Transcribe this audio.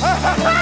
Ha ha ha!